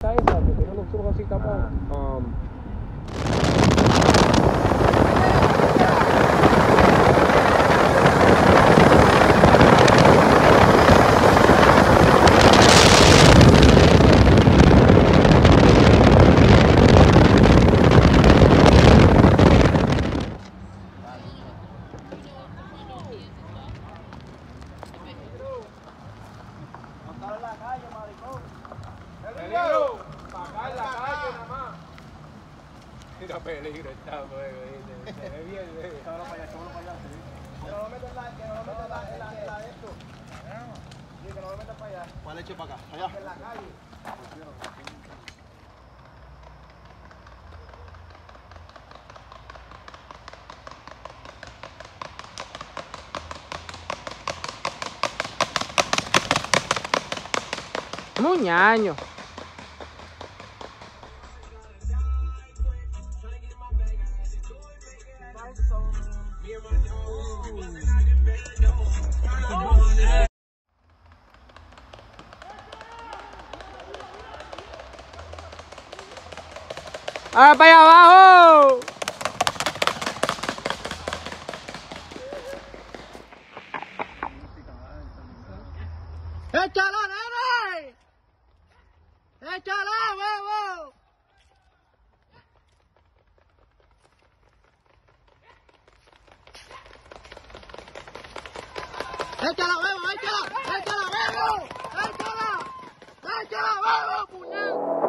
Esa que tiene los ojos así tapados. Um, Peligro, en la calle nada más. Mira, peligro está, pues, se ve bien, eh. Chábalo para allá, para allá. Que no lo metas en la, que no lo metas en la, en la, en la de esto. Sí, que no lo metas para allá. ¿Cuál leche para acá? Allá. En la calle. Muñaño. ¡Ahora para allá abajo! ¡Échala, nene! ¡Échala, huevo! ¡Échala, huevo! ¡Échala! ¡Échala, huevo! ¡Échala! ¡Échala, huevo, puñal!